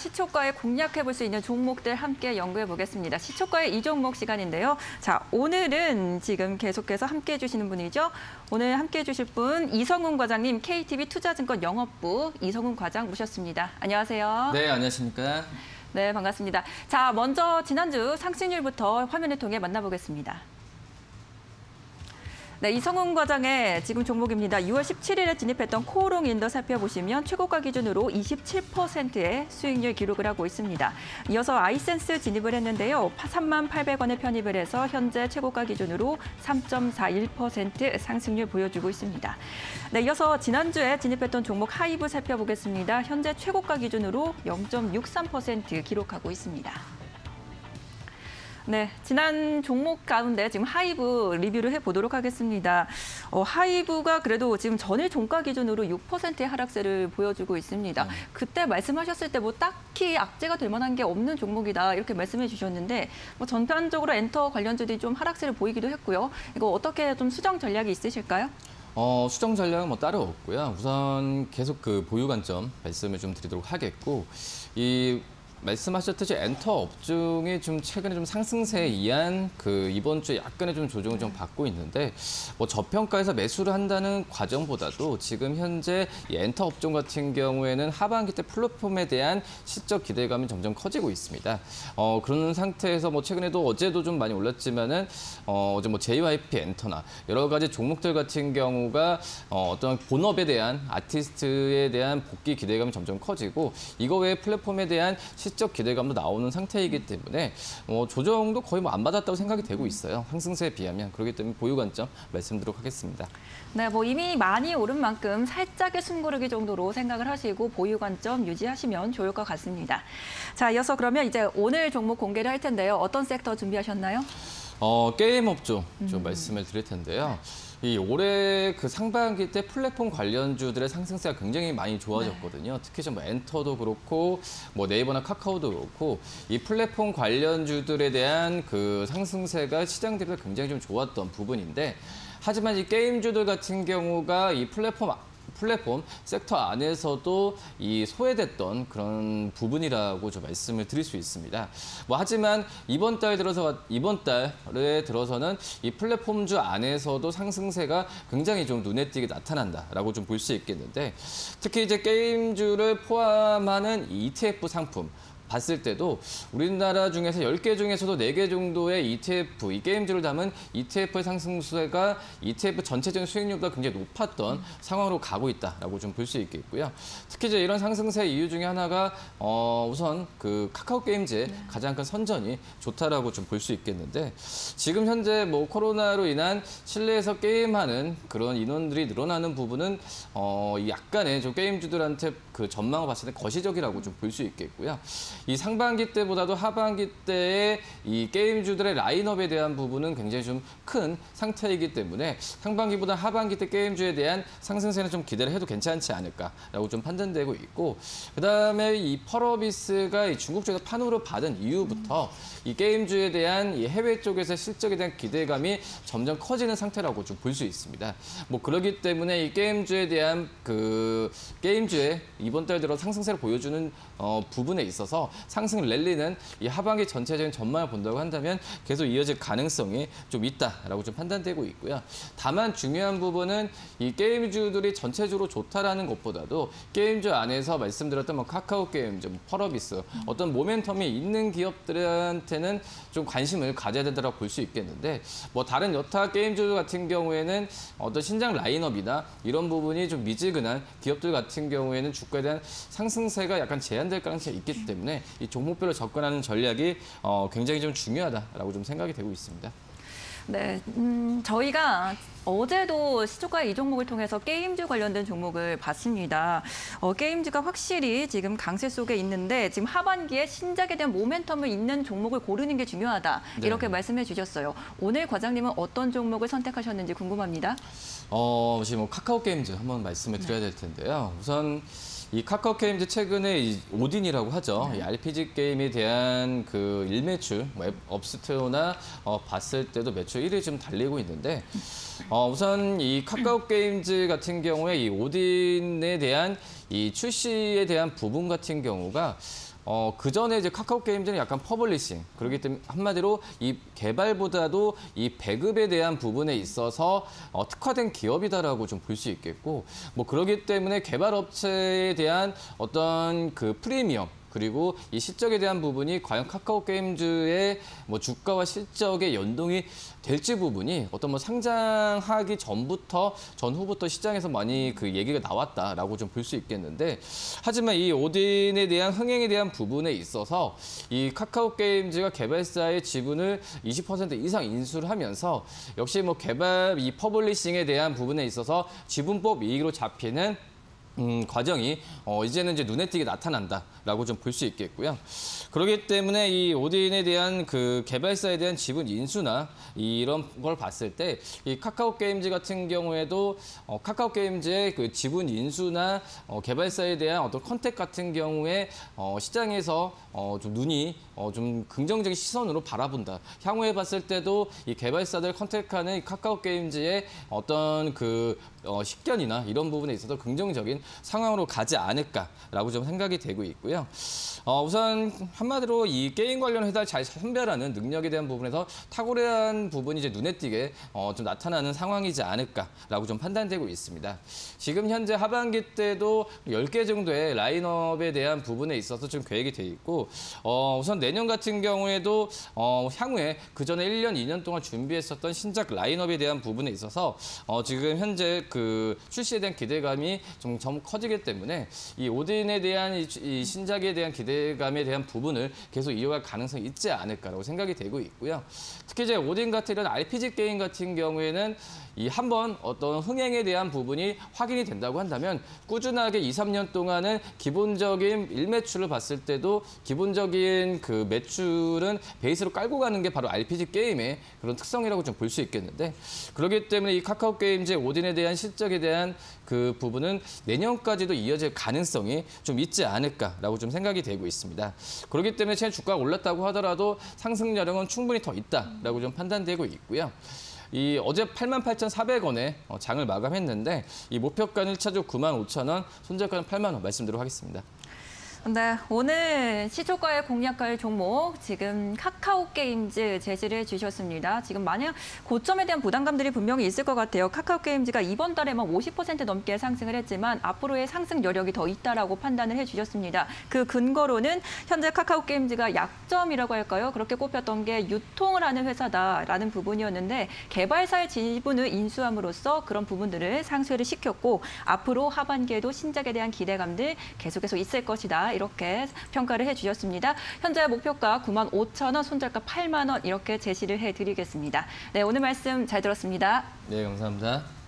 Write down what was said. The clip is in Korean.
시초가에 공략해 볼 수 있는 종목들 함께 연구해 보겠습니다. 시초가의 이 종목 시간인데요. 자, 오늘은 지금 계속해서 함께 해 주시는 분이죠. 오늘 함께 해 주실 분 이성훈 과장님 KTB 투자증권 영업부 이성훈 과장 모셨습니다. 안녕하세요. 네, 안녕하십니까. 네, 반갑습니다. 자, 먼저 지난주 상승률부터 화면을 통해 만나보겠습니다. 네, 이성훈 과장의 지금 종목입니다. 6월 17일에 진입했던 코오롱 인더 살펴보시면 최고가 기준으로 27%의 수익률 기록을 하고 있습니다. 이어서 아이센스 진입을 했는데요. 3만 800원에 편입을 해서 현재 최고가 기준으로 3.41% 상승률 보여주고 있습니다. 네, 이어서 지난주에 진입했던 종목 하이브 살펴보겠습니다. 현재 최고가 기준으로 0.63% 기록하고 있습니다. 네, 지난 종목 가운데 지금 하이브 리뷰를 해보도록 하겠습니다. 어, 하이브가 그래도 지금 전일 종가 기준으로 6%의 하락세를 보여주고 있습니다. 그때 말씀하셨을 때 뭐 딱히 악재가 될 만한 게 없는 종목이다 이렇게 말씀해 주셨는데 뭐 전반적으로 엔터 관련주들이 좀 하락세를 보이기도 했고요. 이거 어떻게 좀 수정 전략이 있으실까요? 어, 수정 전략은 뭐 따로 없고요. 우선 계속 그 보유 관점 말씀을 좀 드리도록 하겠고, 이 말씀하셨듯이 엔터 업종이 좀 최근에 좀 상승세에 의한 그 이번 주에 약간의 좀 조정을 좀 받고 있는데 뭐 저평가에서 매수를 한다는 과정보다도 지금 현재 이 엔터 업종 같은 경우에는 하반기 때 플랫폼에 대한 실적 기대감이 점점 커지고 있습니다. 어, 그런 상태에서 뭐 최근에도 어제도 좀 많이 올랐지만은 어, 어제 뭐 JYP 엔터나 여러 가지 종목들 같은 경우가 어, 어떤 본업에 대한 아티스트에 대한 복귀 기대감이 점점 커지고 이거 외에 플랫폼에 대한 시적 기대감도 나오는 상태이기 때문에 어, 조정도 거의 뭐 안 받았다고 생각이 되고 있어요. 상승세에 비하면 그렇기 때문에 보유 관점 말씀드리도록 하겠습니다. 네, 뭐 이미 많이 오른 만큼 살짝의 숨고르기 정도로 생각을 하시고 보유 관점 유지하시면 좋을 것 같습니다. 자, 이어서 그러면 이제 오늘 종목 공개를 할 텐데요. 어떤 섹터 준비하셨나요? 어, 게임 업종 좀 말씀을 드릴 텐데요. 이 올해 그 상반기 때 플랫폼 관련주들의 상승세가 굉장히 많이 좋아졌거든요. 특히 좀뭐 엔터도 그렇고 뭐 네이버나 카카오도 그렇고 이 플랫폼 관련주들에 대한 그 상승세가 시장 대비 굉장히 좀 좋았던 부분인데 하지만 이 게임주들 같은 경우가 이 플랫폼 플랫폼 섹터 안에서도 이 소외됐던 그런 부분이라고 좀 말씀을 드릴 수 있습니다. 뭐 하지만 이번 달 들어서 이번 달에 들어서는 이 플랫폼주 안에서도 상승세가 굉장히 좀 눈에 띄게 나타난다라고 좀 볼 수 있겠는데 특히 이제 게임주를 포함하는 ETF 상품 봤을 때도 우리나라 중에서 10개 중에서도 4개 정도의 ETF, 이 게임즈를 담은 ETF의 상승세가 ETF 전체적인 수익률보다 굉장히 높았던 음. 상황으로 가고 있다라고 좀 볼 수 있겠고요. 특히 이제 이런 상승세 이유 중에 하나가 어, 우선 그 카카오 게임즈의 네. 가장 큰 선전이 좋다라고 좀 볼 수 있겠는데 지금 현재 뭐 코로나로 인한 실내에서 게임하는 그런 인원들이 늘어나는 부분은 어, 약간의 좀 게임주들한테 그 전망을 봤을 때 거시적이라고 좀 볼 수 있겠고요. 이 상반기 때보다도 하반기 때의 이 게임주들의 라인업에 대한 부분은 굉장히 좀 큰 상태이기 때문에 상반기보다 하반기 때 게임주에 대한 상승세는 좀 기대를 해도 괜찮지 않을까라고 좀 판단되고 있고 그다음에 이 펄어비스가 이 중국 쪽에서 판으로 받은 이후부터 이 게임주에 대한 이 해외 쪽에서 실적에 대한 기대감이 점점 커지는 상태라고 좀 볼 수 있습니다. 뭐 그러기 때문에 이 게임주에 대한 그 게임주의 이번 달 들어 상승세를 보여주는 어, 부분에 있어서 상승 랠리는 이 하반기 전체적인 전망을 본다고 한다면 계속 이어질 가능성이 좀 있다라고 좀 판단되고 있고요. 다만 중요한 부분은 이 게임주들이 전체적으로 좋다라는 것보다도 게임주 안에서 말씀드렸던 뭐 카카오 게임즈, 뭐 펄어비스 어떤 모멘텀이 있는 기업들한테는 좀 관심을 가져야 된다고 볼 수 있겠는데 뭐 다른 여타 게임주 같은 경우에는 어떤 신장 라인업이나 이런 부분이 좀 미지근한 기업들 같은 경우에는 주가에 대한 상승세가 약간 제한될 가능성이 있기 때문에 이 종목별로 접근하는 전략이 어, 굉장히 좀 중요하다라고 좀 생각이 되고 있습니다. 네, 음, 저희가 어제도 시초가 이 종목을 통해서 게임즈 관련된 종목을 봤습니다. 어, 게임즈가 확실히 지금 강세 속에 있는데 지금 하반기에 신작에 대한 모멘텀을 있는 종목을 고르는 게 중요하다. 네. 이렇게 말씀해 주셨어요. 오늘 과장님은 어떤 종목을 선택하셨는지 궁금합니다. 어, 지금 뭐 카카오 게임즈 한번 말씀을 드려야 될 텐데요. 우선 이 카카오 게임즈 최근에 이 오딘이라고 하죠. 네. 이 RPG 게임에 대한 그 일매출, 뭐 업스토어나 어, 봤을 때도 매출 1위 좀 달리고 있는데 어, 우선 이 카카오 게임즈 같은 경우에 이 오딘에 대한 이 출시에 대한 부분 같은 경우가 어, 그 전에 이제 카카오 게임즈는 약간 publishing. 그렇기 때문에 한마디로 이 개발보다도 이 배급에 대한 부분에 있어서 어, 특화된 기업이다라고 좀 볼 수 있겠고, 뭐 그렇기 때문에 개발 업체에 대한 어떤 그 프리미엄 그리고 이 실적에 대한 부분이 과연 카카오 게임즈의 뭐 주가와 실적의 연동이 될지 부분이 어떤 뭐 상장하기 전부터 전후부터 시장에서 많이 그 얘기가 나왔다라고 좀 볼 수 있겠는데 하지만 이 오딘에 대한 흥행에 대한 부분에 있어서 이 카카오 게임즈가 개발사의 지분을 20% 이상 인수를 하면서 역시 뭐 개발 이 publishing에 대한 부분에 있어서 지분법 이익으로 잡히는 음, 과정이 어, 이제는 이제 눈에 띄게 나타난다라고 좀 볼 수 있겠고요. 그렇기 때문에 이 오딘에 대한 그 개발사에 대한 지분 인수나 이런 걸 봤을 때 이 카카오 게임즈 같은 경우에도 어, 카카오 게임즈의 그 지분 인수나 어, 개발사에 대한 어떤 contact 같은 경우에 어, 시장에서 어, 좀 눈이 어, 좀 긍정적인 시선으로 바라본다. 향후에 봤을 때도 이 개발사들 contact하는 이 카카오 게임즈의 어떤 그 어, 식견이나 이런 부분에 있어서 긍정적인 상황으로 가지 않을까라고 좀 생각이 되고 있고요. 어, 우선 한마디로 이 게임 관련 회사를 잘 선별하는 능력에 대한 부분에서 탁월한 부분이 이제 눈에 띄게 어, 좀 나타나는 상황이지 않을까라고 좀 판단되고 있습니다. 지금 현재 하반기 때도 10개 정도의 라인업에 대한 부분에 있어서 좀 계획이 돼 있고 어, 우선 내년 같은 경우에도 어, 향후에 그 전에 1년, 2년 동안 준비했었던 신작 라인업에 대한 부분에 있어서 어, 지금 현재 그 출시에 대한 기대감이 좀, 좀 커지기 때문에 이 오딘에 대한 이, 이 신작에 대한 기대감에 대한 부분을 계속 이어갈 가능성이 있지 않을까라고 생각이 되고 있고요. 특히 이제 오딘 같은 이런 RPG 게임 같은 경우에는 이 한 번 어떤 흥행에 대한 부분이 확인이 된다고 한다면 꾸준하게 2, 3년 동안은 기본적인 일매출을 봤을 때도 기본적인 그 매출은 베이스로 깔고 가는 게 바로 RPG 게임의 그런 특성이라고 좀 볼 수 있겠는데 그렇기 때문에 이 카카오 게임즈의 오딘에 대한 실적에 대한 그 부분은 내년까지도 이어질 가능성이 좀 있지 않을까라고 좀 생각이 되고 있습니다. 그렇기 때문에 최근 주가가 올랐다고 하더라도 상승 여력은 충분히 더 있다라고 좀 판단되고 있고요. 이 어제 88,400원에 어, 장을 마감했는데 이 목표가는 1차적 95,000원, 손절가는 8만 원 말씀드리도록 하겠습니다. 네, 오늘 시초가의 공략가의 종목 지금 카카오 게임즈 제시를 주셨습니다. 지금 만약 고점에 대한 부담감들이 분명히 있을 것 같아요. 카카오 게임즈가 이번 달에만 50% 넘게 상승을 했지만 앞으로의 상승 여력이 더 있다라고 판단을 해주셨습니다. 그 근거로는 현재 카카오 게임즈가 약점이라고 할까요? 그렇게 꼽혔던 게 유통을 하는 회사다라는 부분이었는데 개발사의 지분을 인수함으로써 그런 부분들을 상쇄를 시켰고 앞으로 하반기에도 신작에 대한 기대감들 계속해서 있을 것이 다. 이렇게 평가를 해주셨습니다. 현재 목표가 9만 5천 원, 손절가 8만 원 이렇게 제시를 해드리겠습니다. 네, 오늘 말씀 잘 들었습니다. 네, 감사합니다.